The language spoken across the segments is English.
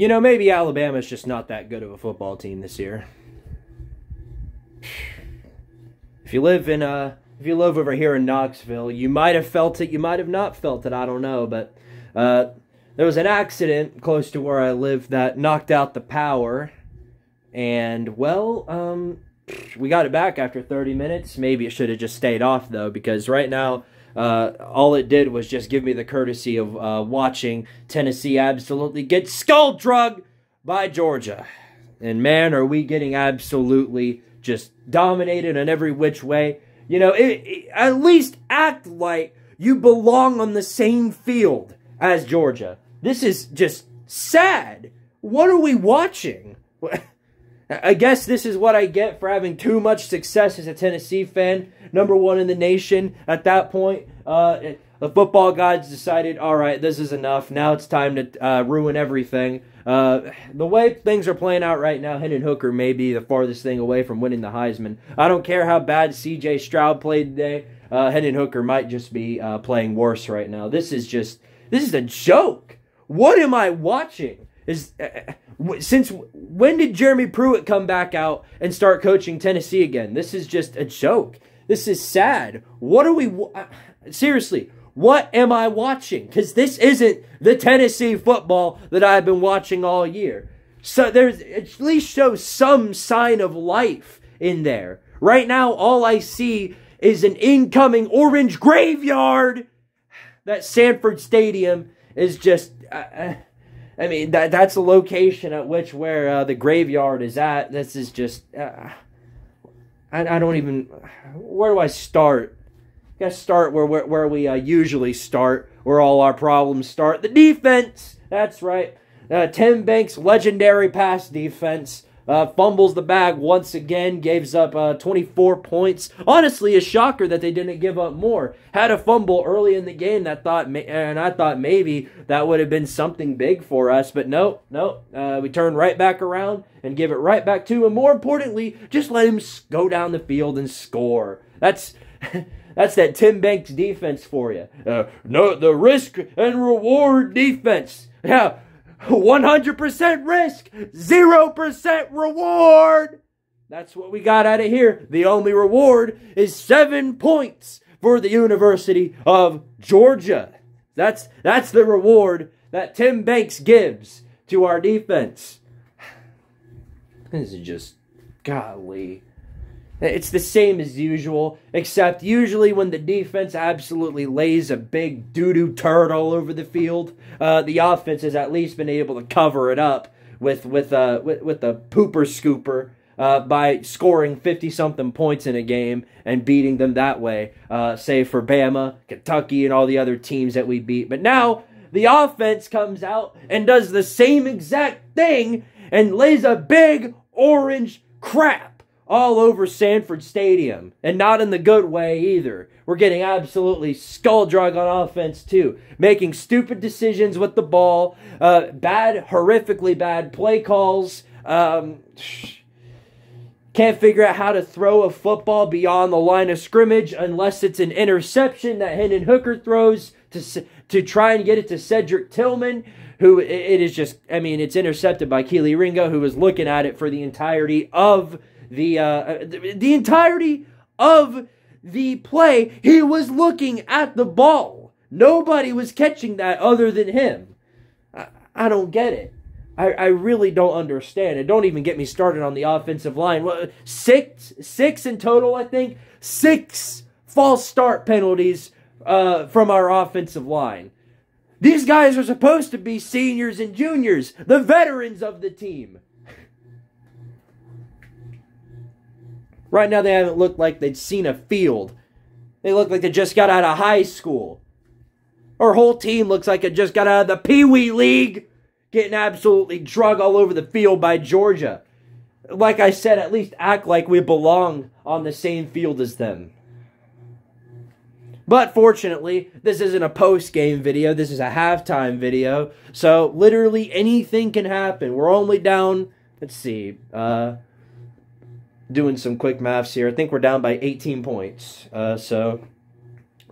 you know, maybe Alabama's just not that good of a football team this year. If you live in uh if you live over here in Knoxville, you might have felt it, you might have not felt it, I don't know, but uh there was an accident close to where I live that knocked out the power and well, um we got it back after 30 minutes. Maybe it should have just stayed off though because right now uh, all it did was just give me the courtesy of uh, watching Tennessee absolutely get skull drug by Georgia. And man, are we getting absolutely just dominated in every which way. You know, it, it, at least act like you belong on the same field as Georgia. This is just sad. What are we watching? I guess this is what I get for having too much success as a Tennessee fan. Number one in the nation at that point. Uh, the football gods decided, all right, this is enough. Now it's time to uh, ruin everything. Uh, the way things are playing out right now, Hendon Hooker may be the farthest thing away from winning the Heisman. I don't care how bad C.J. Stroud played today. Uh, Hendon Hooker might just be uh, playing worse right now. This is just this is a joke. What am I watching? Is uh, since when did Jeremy Pruitt come back out and start coaching Tennessee again? This is just a joke. This is sad. What are we uh, seriously? What am I watching? Because this isn't the Tennessee football that I've been watching all year. So there's at least shows some sign of life in there. Right now, all I see is an incoming orange graveyard. That Sanford Stadium is just. Uh, uh, I mean, that that's the location at which where uh, the graveyard is at. This is just. Uh, I, I don't even. Where do I start? Gotta start where where, where we uh, usually start, where all our problems start. The defense. That's right. Uh, Tim Banks' legendary pass defense. Uh, fumbles the bag once again, gives up uh, 24 points. Honestly, a shocker that they didn't give up more. Had a fumble early in the game that thought, and I thought maybe that would have been something big for us, but no, no. Uh, we turn right back around and give it right back to him. More importantly, just let him go down the field and score. That's. That's that Tim Banks defense for you. Uh, no, the risk and reward defense. Yeah, 100% risk, 0% reward. That's what we got out of here. The only reward is seven points for the University of Georgia. That's, that's the reward that Tim Banks gives to our defense. This is just, golly. It's the same as usual, except usually when the defense absolutely lays a big doo doo turd all over the field, uh, the offense has at least been able to cover it up with with uh with, with the pooper scooper. Uh, by scoring 50 something points in a game and beating them that way, uh, say for Bama, Kentucky, and all the other teams that we beat. But now the offense comes out and does the same exact thing and lays a big orange crap all over Sanford Stadium, and not in the good way either. We're getting absolutely skull drug on offense too, making stupid decisions with the ball, uh, bad, horrifically bad play calls. Um, can't figure out how to throw a football beyond the line of scrimmage unless it's an interception that Hendon Hooker throws to to try and get it to Cedric Tillman, who it is just, I mean, it's intercepted by Kelee Ringo, who was looking at it for the entirety of the uh, the, the entirety of the play, he was looking at the ball. Nobody was catching that other than him. I, I don't get it. I, I really don't understand. And don't even get me started on the offensive line. Six six in total, I think. Six false start penalties uh, from our offensive line. These guys are supposed to be seniors and juniors, the veterans of the team. Right now, they haven't looked like they'd seen a field. They look like they just got out of high school. Our whole team looks like it just got out of the Pee Wee League, getting absolutely drug all over the field by Georgia. Like I said, at least act like we belong on the same field as them. But fortunately, this isn't a post game video, this is a halftime video. So literally anything can happen. We're only down, let's see, uh, doing some quick maths here. I think we're down by 18 points. Uh, so,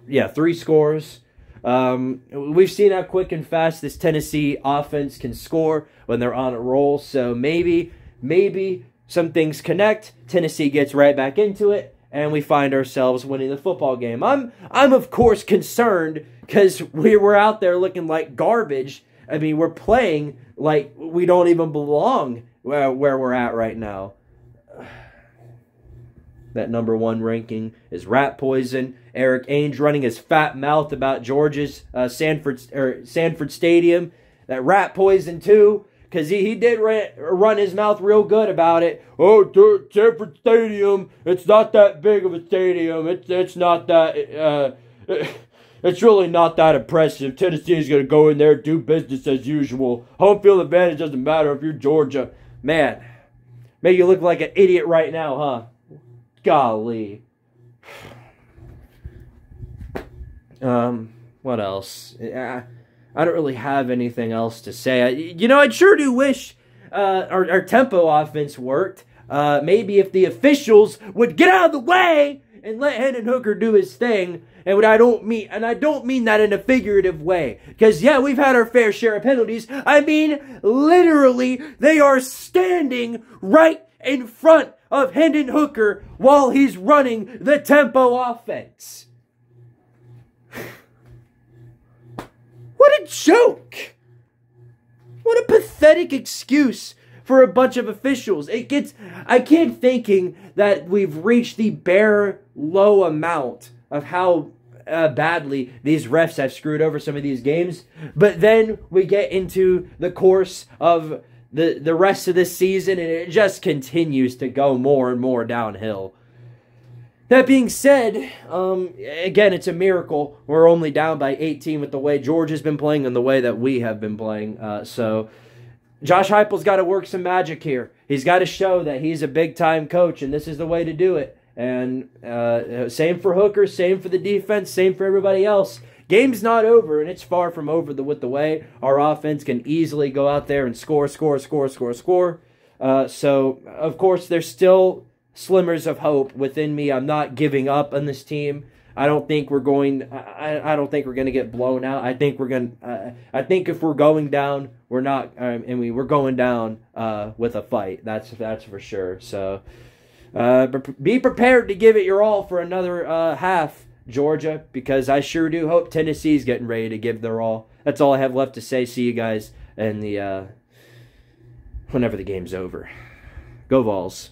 yeah, three scores. Um, we've seen how quick and fast this Tennessee offense can score when they're on a roll. So maybe, maybe some things connect. Tennessee gets right back into it, and we find ourselves winning the football game. I'm, I'm of course concerned because we were out there looking like garbage. I mean, we're playing like we don't even belong where, where we're at right now. That number one ranking is Rat Poison. Erik Ainge running his fat mouth about Georgia's uh, Sanford or Sanford Stadium. That Rat Poison too, because he, he did run, run his mouth real good about it. Oh, Sanford Stadium, it's not that big of a stadium. It's it's not that. Uh, it's really not that impressive. Tennessee is going to go in there do business as usual. Home field advantage doesn't matter if you're Georgia. Man, make you look like an idiot right now, huh? Golly. Um, what else? I, I don't really have anything else to say. I, you know, I sure do wish uh, our, our tempo offense worked. Uh, maybe if the officials would get out of the way and let Hendon Hooker do his thing. And what I don't mean, and I don't mean that in a figurative way, because yeah, we've had our fair share of penalties. I mean, literally, they are standing right in front of Hendon Hooker while he's running the tempo offense. what a joke! What a pathetic excuse for a bunch of officials. It gets I keep thinking that we've reached the bare low amount of how uh, badly these refs have screwed over some of these games. But then we get into the course of the the rest of this season, and it just continues to go more and more downhill. That being said, um, again, it's a miracle we're only down by 18 with the way George has been playing and the way that we have been playing. Uh, so, Josh Heupel's got to work some magic here. He's got to show that he's a big time coach, and this is the way to do it. And uh, same for Hooker, same for the defense, same for everybody else. Game's not over, and it's far from over the, with the way our offense can easily go out there and score, score, score, score, score. Uh, so, of course, there's still slimmers of hope within me. I'm not giving up on this team. I don't think we're going. I, I don't think we're going to get blown out. I think we're going. Uh, I think if we're going down, we're not. Um, and we we're going down uh, with a fight. That's that's for sure. So, uh, be prepared to give it your all for another uh, half. Georgia because I sure do hope Tennessee's getting ready to give their all. That's all I have left to say. See you guys in the uh, whenever the game's over. Go Vols.